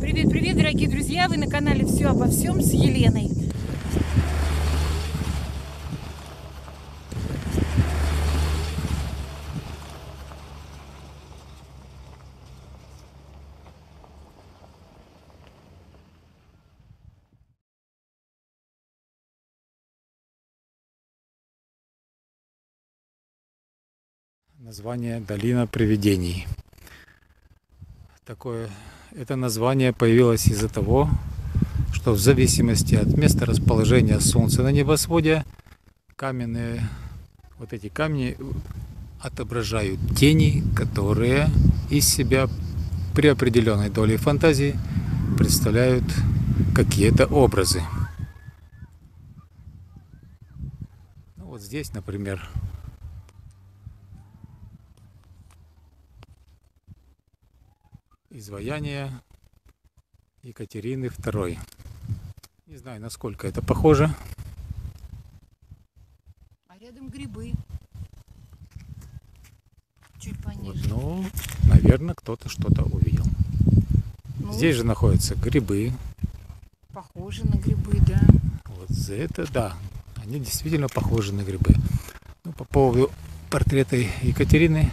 Привет-привет, дорогие друзья! Вы на канале «Все обо всем» с Еленой. Название «Долина привидений». Такое, это название появилось из-за того, что в зависимости от места расположения Солнца на небосводе, каменные, вот эти камни отображают тени, которые из себя при определенной доле фантазии представляют какие-то образы. Ну, вот здесь, например, изваяние Екатерины II. Не знаю, насколько это похоже. А рядом грибы. Чуть Вот, пониже. ну, наверное, кто-то что-то увидел. Ну, Здесь же находятся грибы. похоже на грибы, да. Вот за это, да, они действительно похожи на грибы. Ну, по поводу портрета Екатерины,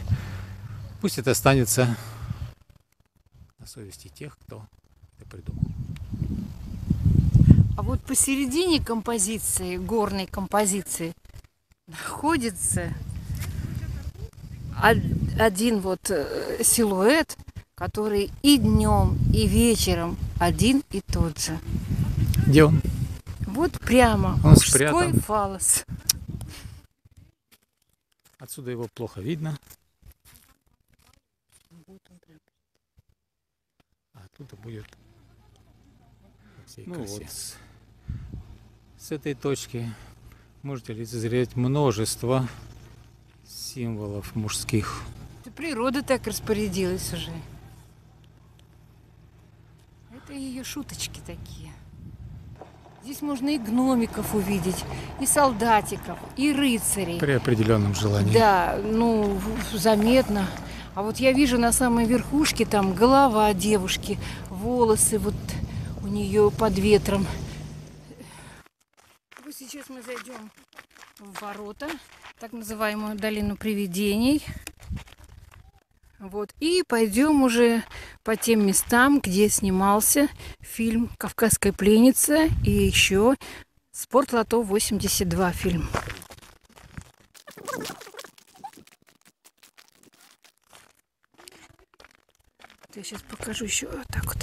пусть это останется совести тех, кто это придумал. А вот посередине композиции, горной композиции, находится од- один вот э, силуэт, который и днем, и вечером один и тот же. Где он? Вот прямо Он мужской спрятан. фалос. Отсюда его плохо видно. Тут будет всей Ну красе. вот. С, с этой точки можете лицезреть множество символов мужских. Это Природа так распорядилась уже. Это ее шуточки такие. Здесь можно и гномиков увидеть, и солдатиков, и рыцарей. При определенном желании. Да, ну, заметно. А вот я вижу на самой верхушке там голова девушки, волосы вот у нее под ветром. Вот сейчас мы зайдем в ворота, так называемую долину привидений. Вот, и пойдем уже по тем местам, где снимался фильм «Кавказская пленница» и еще «Спортлото 82» фильм. Я сейчас покажу еще вот так вот.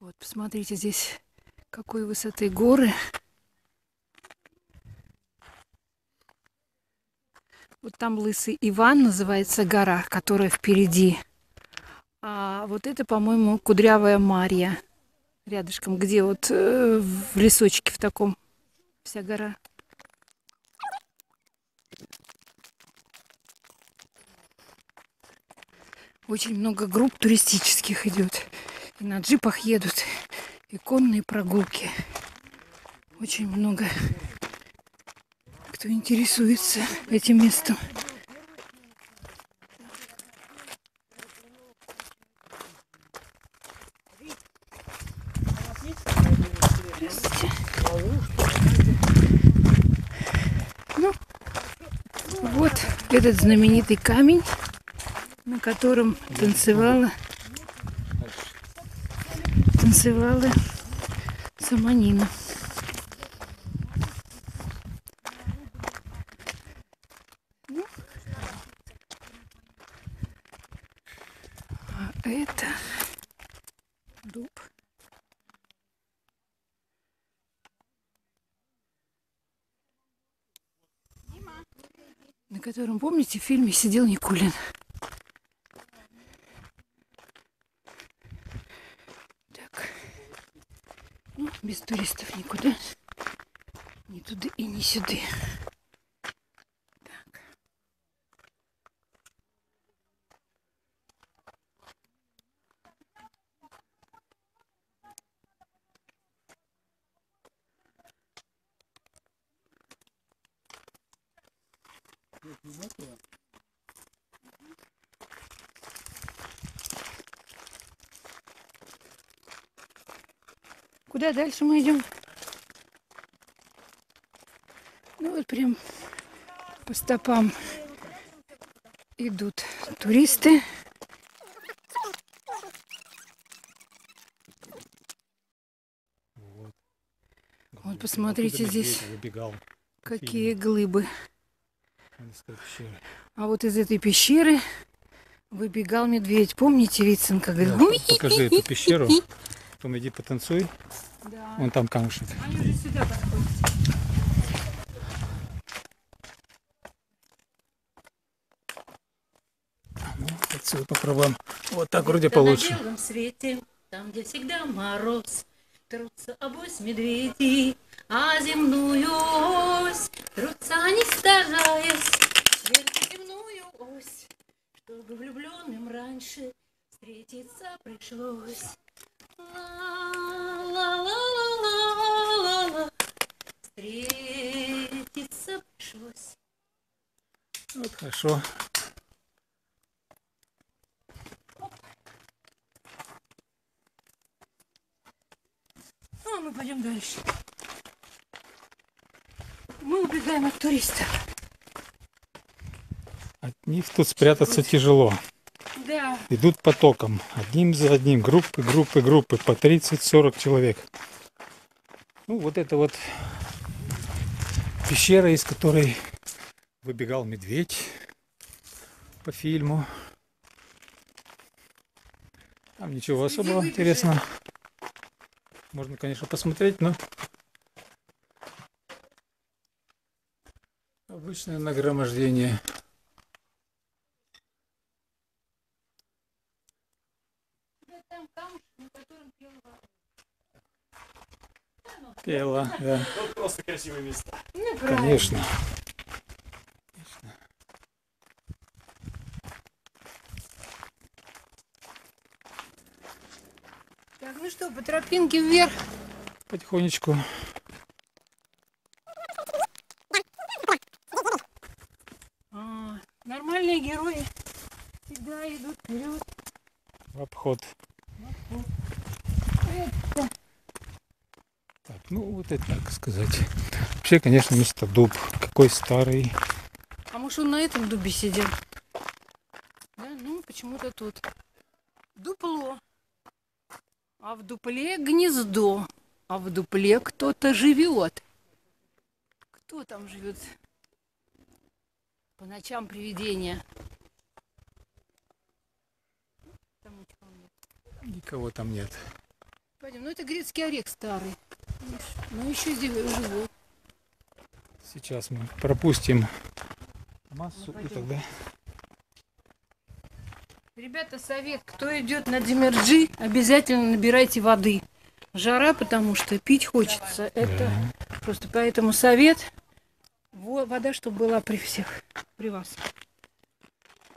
Вот, посмотрите, здесь какой высоты горы. Вот там Лысый Иван называется гора, которая впереди. А вот это, по-моему, Кудрявая Марья. Рядышком, где вот э, в лесочке в таком вся гора. Очень много групп туристических идет. И на джипах едут. И конные прогулки. Очень много кто интересуется этим местом. Ну, вот этот знаменитый камень, на котором танцевала танцевала сама Нина. А это дуб. На котором, помните, в фильме сидел Никулин. Так. Ну, без туристов никуда. Ни туда и ни сюда. Так. Куда дальше мы идем? Ну вот прям по стопам идут туристы. Вот. Вот посмотрите здесь. Выбегал. Какие глыбы. А вот из этой пещеры выбегал медведь. Помните, Вицин, как говорил? Да, «Уй, покажи эту пещеру. Потом иди потанцуй. Да. Вон там камушек. Они уже сюда подходят. Ну, отсюда попробуем. Вот так вроде Где-то получше. На белом свете, там, где всегда мороз, трутся обось медведи, а земную ось трутся не стараясь, сверху земную ось, чтобы влюбленным раньше встретиться пришлось. Ла-ла-ла-ла-ла-ла, встретиться пришлось. Вот хорошо. Ну, а мы пойдем дальше. Мы убегаем от туристов. От них тут спрятаться тяжело. Идут потоком. Одним за одним. Группы, группы, группы. По 30-40 человек. Ну, вот это вот пещера, из которой выбегал медведь по фильму. Там ничего особого интересного. Можно, конечно, посмотреть, но обычное нагромождение. Там камушек, на котором пел Пела, да, Тут просто красивые места. Ну, конечно. Так, ну что, по тропинке вверх. Потихонечку. А, нормальные герои всегда идут вперед. в обход. Так, ну вот это так сказать. Вообще, конечно, место дуб. Какой старый. А может он на этом дубе сидел? Да, ну почему-то тут. Дупло. А в дупле гнездо. А в дупле кто-то живет. Кто там живет? По ночам привидения. Там никого нет. Никого там нет. Пойдем, ну это грецкий орех старый. Ну еще здесь живой. Сейчас мы пропустим массу и пойдем. тогда Ребята, совет, кто идет на Демерджи, обязательно набирайте воды. Жара, потому что пить хочется. Это просто поэтому совет. Во- Вода, чтобы была при всех. При вас.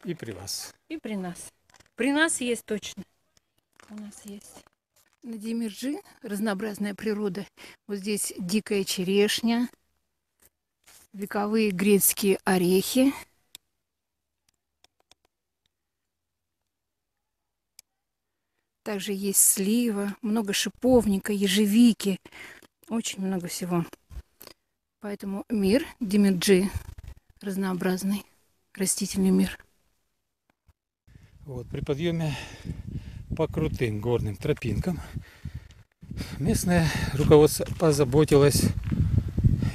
и при вас. И при нас. При нас есть точно. У нас есть. На Демирджи разнообразная природа. Вот здесь дикая черешня, вековые грецкие орехи. Также есть слива, много шиповника, ежевики. Очень много всего. Поэтому мир Демирджи разнообразный растительный мир. Вот, при подъеме по крутым горным тропинкам местное руководство позаботилось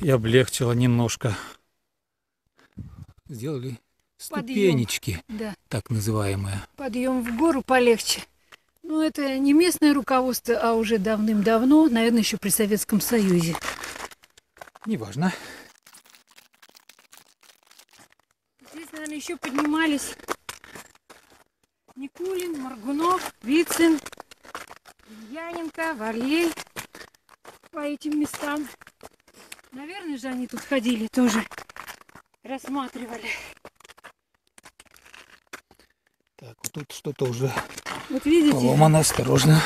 и облегчило немножко. Сделали Подъем. ступенечки, Да. так называемые. Подъем в гору полегче. Ну, это не местное руководство, а уже давным-давно, наверное, еще при Советском Союзе. Неважно. Здесь, наверное, еще поднимались Никулин, Маргунов, Вицин, Яненко, Варлей по этим местам. Наверное же они тут ходили тоже, рассматривали. Так, вот тут что-то уже Вот видите, поломано, осторожно.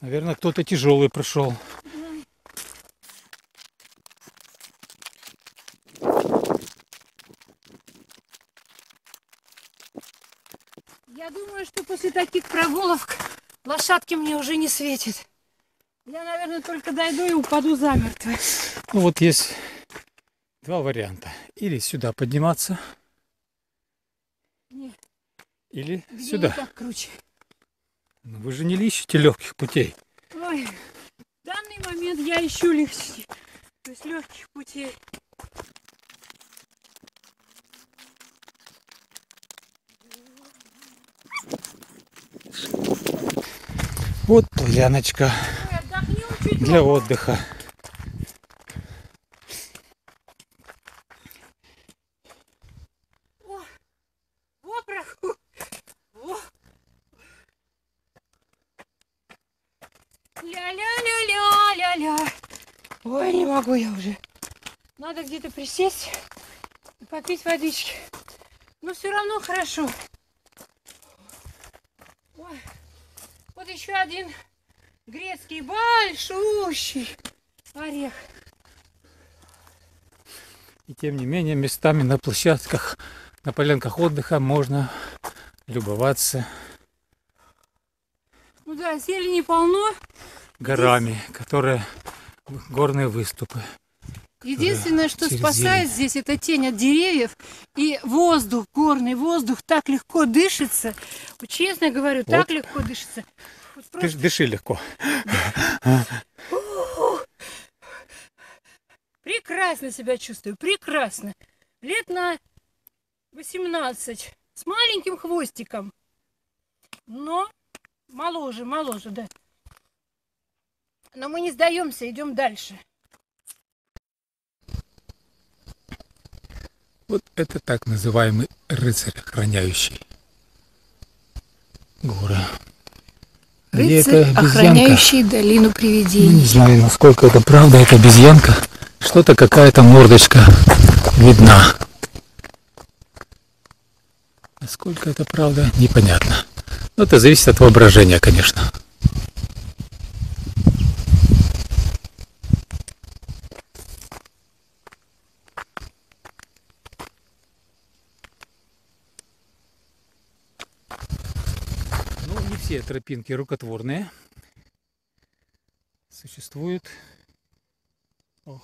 Наверное, кто-то тяжелый прошел. Я думаю, что после таких прогулок лошадки мне уже не светит. Я, наверное, только дойду и упаду замертво. Ну вот есть два варианта. Или сюда подниматься, Не, или где сюда. не так круче. Но вы же не ищете легких путей. Ой, в данный момент я ищу легче, то есть легких путей. Вот поляночка для отдыха. Ля-ля-ля-ля-ля-ля. Ой, не могу я уже. Надо где-то присесть и попить водички. Но все равно хорошо. Ой. Вот еще один грецкий большущий орех. И тем не менее, местами на площадках, на полянках отдыха можно любоваться Ну да, зелени полно. горами, которые горные выступы. Единственное, что спасает зелень. здесь, это тень от деревьев и воздух, горный воздух, так легко дышится. Честно говорю, так Вот. легко дышится. Просто дыши легко. прекрасно себя чувствую, прекрасно. Лет на 18, с маленьким хвостиком, но моложе, моложе, да. Но мы не сдаемся, идем дальше. Вот это так называемый рыцарь, охраняющий горы. Эта обезьянка? долину Ну, привидений. не знаю, насколько это правда, это обезьянка. Что-то какая-то мордочка видна. Насколько это правда, непонятно. Но это зависит от воображения, конечно. Ну, не все тропинки рукотворные. Существуют. О.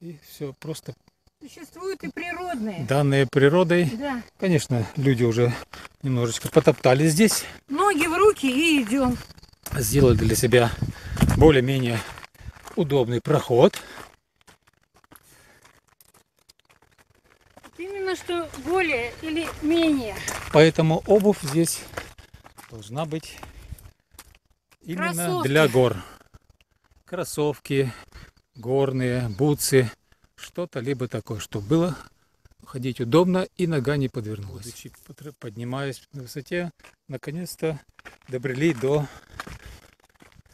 И все просто Существуют и природные. данные природой. Да. Конечно, люди уже немножечко потоптали здесь, Ноги в руки и идем. сделали для себя более-менее удобный проход. Именно что более или менее. Поэтому обувь здесь должна быть именно Кроссовки. для гор. Кроссовки, горные, бутсы, что-то либо такое, чтобы было ходить удобно и нога не подвернулась. Будучи Поднимаясь на высоте, наконец-то добрели до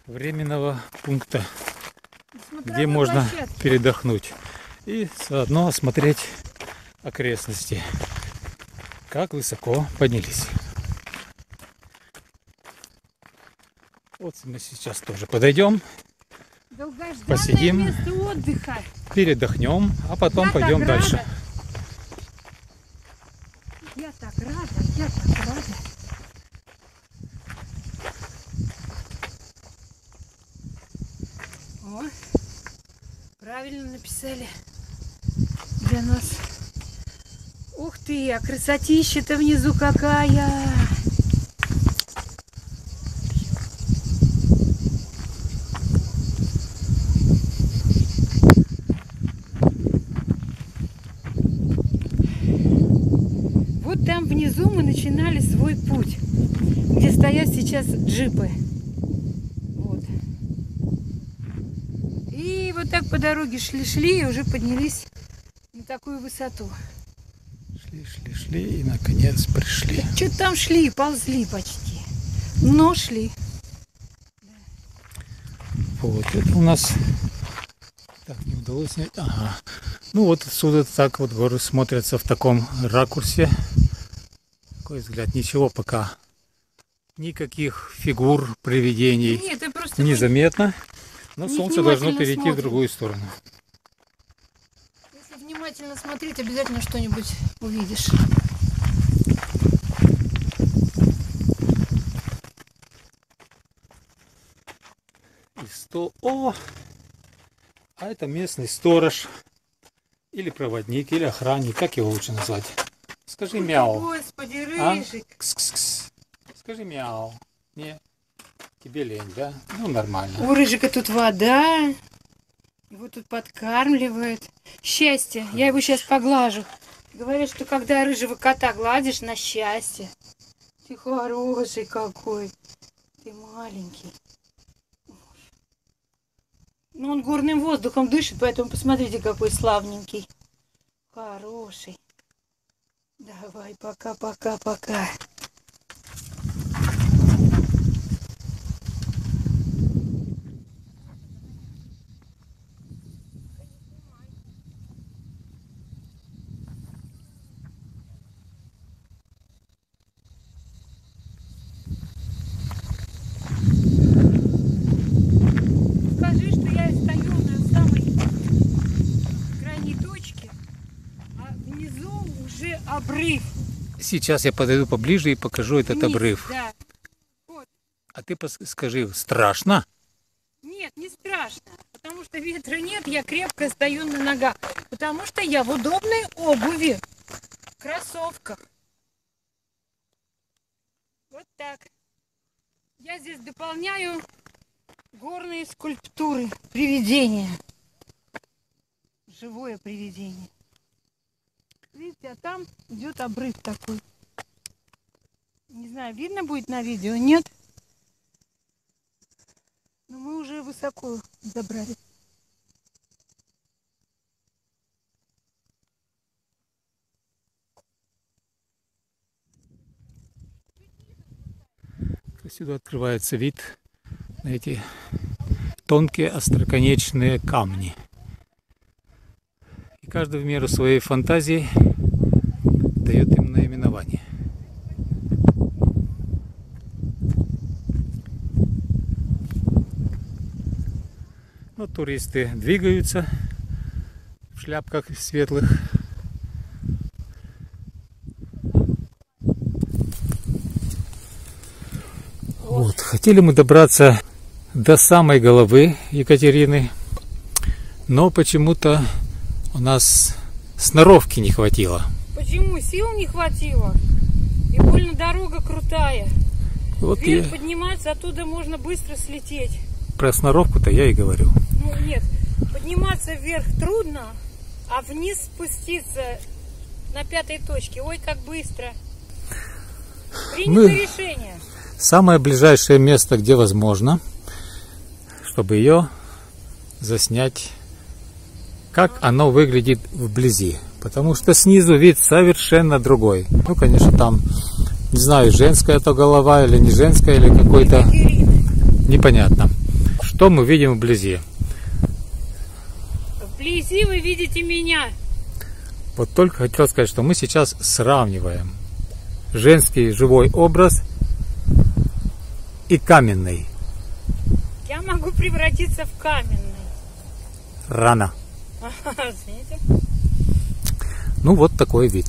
временного пункта, где Смотровой можно площадки. передохнуть и заодно осмотреть окрестности, как высоко поднялись. Вот мы сейчас тоже подойдем, посидим. передохнем, а потом Я так пойдем рада. дальше. Я так рада, я так рада. О, правильно написали для нас. Ух ты, а красотища-то внизу какая! Вот там внизу мы начинали свой путь, где стоят сейчас джипы. Вот. И вот так по дороге шли-шли и уже поднялись на такую высоту. Шли, шли, шли и наконец пришли. Что-то там шли, ползли почти. Но шли. Вот это у нас так не удалось снять. Ага. Ну вот отсюда так вот горы смотрятся в таком ракурсе. Какой взгляд? Ничего пока. Никаких фигур, привидений. Нет, это незаметно. Но солнце должно перейти смотрим. в другую сторону. Если внимательно смотреть, обязательно что-нибудь увидишь. И 100 О! А это местный сторож или проводник, или охранник, как его лучше назвать. Скажи мяу. Господи, А? рыжик. Кс-кс-кс. Скажи мяу. Не, тебе лень, да? Ну, нормально. У рыжика тут вода. Его тут подкармливают. Счастье. Я его сейчас поглажу. Говорят, что когда рыжего кота гладишь, на счастье. Ты хороший какой. Ты маленький. Ну, он горным воздухом дышит, поэтому посмотрите, какой славненький. Хороший. Давай, пока, пока, пока. Скажи, что я стою на самой крайней точке, а внизу уже обрыв. Сейчас я подойду поближе и покажу этот Вниз, обрыв. Да. А ты скажи, страшно? Нет, не страшно, потому что ветра нет, я крепко стою на ногах, потому что я в удобной обуви, кроссовках. Вот так. Я здесь дополняю горные скульптуры, привидения. Живое привидение. Видите, а там идет обрыв такой. Не знаю, видно будет на видео, нет? Но мы уже высоко забрали. Отсюда открывается вид на эти тонкие остроконечные камни. Каждый в меру своей фантазии дает им наименование. Вот туристы двигаются в шляпках светлых. Вот. Хотели мы добраться до самой головы Екатерины, но почему-то у нас сноровки не хватило. Почему? Сил не хватило. И больно дорога крутая. Вот Вверх я подниматься, оттуда можно быстро слететь. про сноровку-то я и говорю. Ну нет, подниматься вверх трудно, а вниз спуститься на пятой точке. Ой, как быстро. Принято Мы- решение. Самое ближайшее место, где возможно, чтобы ее заснять, как оно выглядит вблизи. Потому что снизу вид совершенно другой. Ну, конечно, там, не знаю, женская то голова или не женская, или какой-то непонятно. Что мы видим вблизи? Вблизи вы видите меня. Вот только хотел сказать, что мы сейчас сравниваем женский живой образ и каменный. Я могу превратиться в каменный. Рано. Извините. Ну, вот такой вид.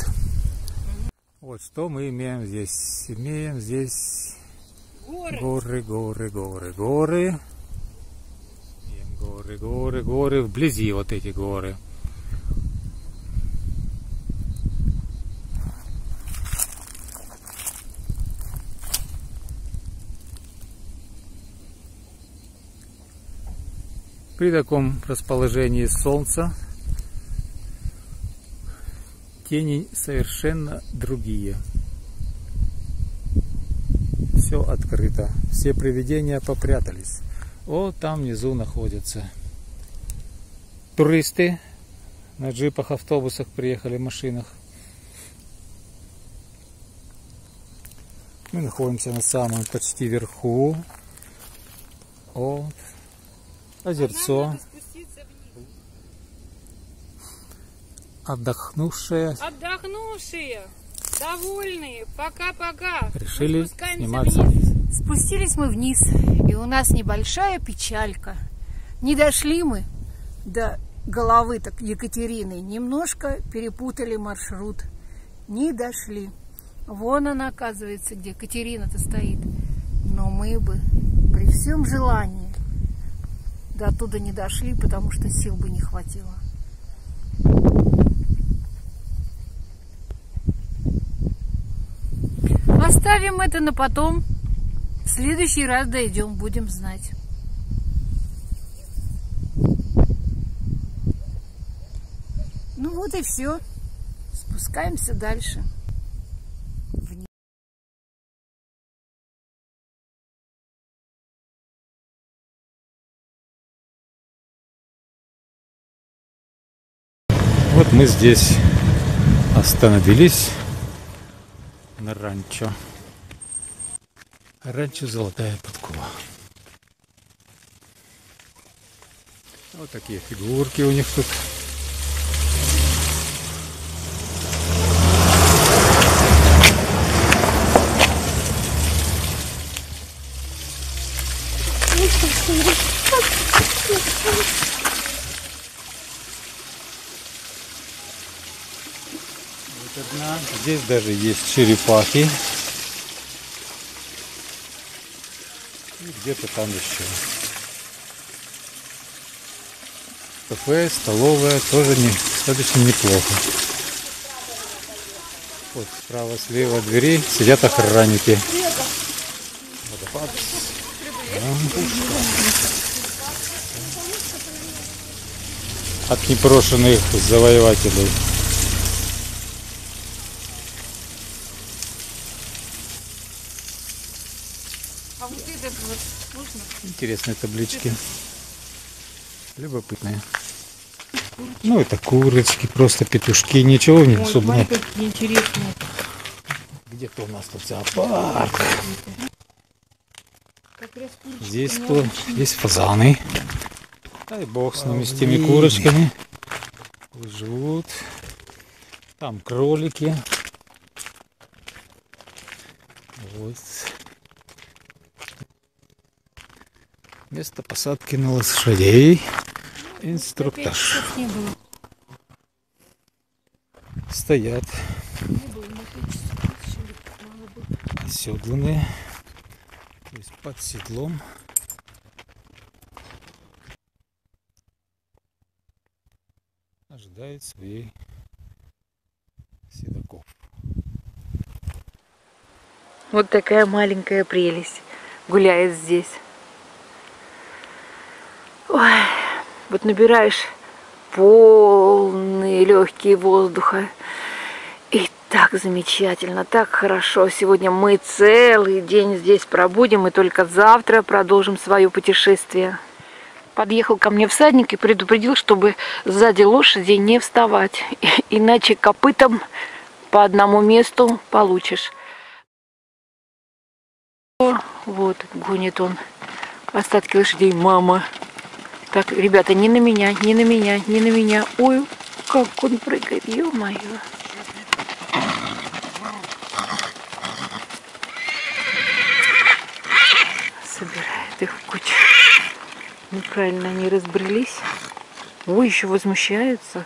Вот что мы имеем здесь. Имеем здесь Горы. горы, горы, горы, горы. Горы, горы, горы. Вблизи вот эти горы. При таком расположении солнца тени совершенно другие. Все открыто. Все привидения попрятались. О, там внизу находятся туристы. На джипах, автобусах приехали, машинах. Мы находимся на самом почти верху. Вот. Озерцо. Отдохнувшее. Отдохнувшие, довольные, пока-пока. Решили сниматься вниз. вниз. Спустились мы вниз, и у нас небольшая печалька. Не дошли мы до головы так Екатерины, немножко перепутали маршрут. Не дошли. Вон она, оказывается, где Катерина-то стоит. Но мы бы при всем желании до оттуда не дошли, потому что сил бы не хватило. Оставим это на потом. В следующий раз дойдем, будем знать. Ну вот и все. Спускаемся дальше. Мы здесь остановились на ранчо. Ранчо Золотая Подкова. Вот такие фигурки у них тут. Вот одна. Здесь даже есть черепахи. Где-то там еще. Кафе, столовая тоже не, достаточно неплохо. Вот справа, слева от двери сидят охранники. Водопад. От непрошенных завоевателей. А вот этот вот можно? Интересные таблички. Любопытные. Ну, это курочки, просто петушки, ничего не особо нет. Где-то у нас тут зоопарк. Здесь кто? Есть фазаны. Дай бог с ними, с теми курочками. Живут. Там кролики. Вот. Место посадки на лошадей. Инструктаж. Стоят оседланные. То есть под седлом. Ожидает своих седаков. Вот такая маленькая прелесть гуляет здесь. Ой, вот набираешь полные легкие воздуха. И так замечательно, так хорошо. Сегодня мы целый день здесь пробудем и только завтра продолжим свое путешествие. Подъехал ко мне всадник и предупредил, чтобы сзади лошади не вставать, иначе копытом по одному месту получишь. Вот, гонит он остатки лошадей. Мама. Так, ребята, не на меня, не на меня, не на меня. Ой, как он прыгает, ё-моё. Собирает их в кучу. Неправильно они разбрелись. Ой, еще возмущаются.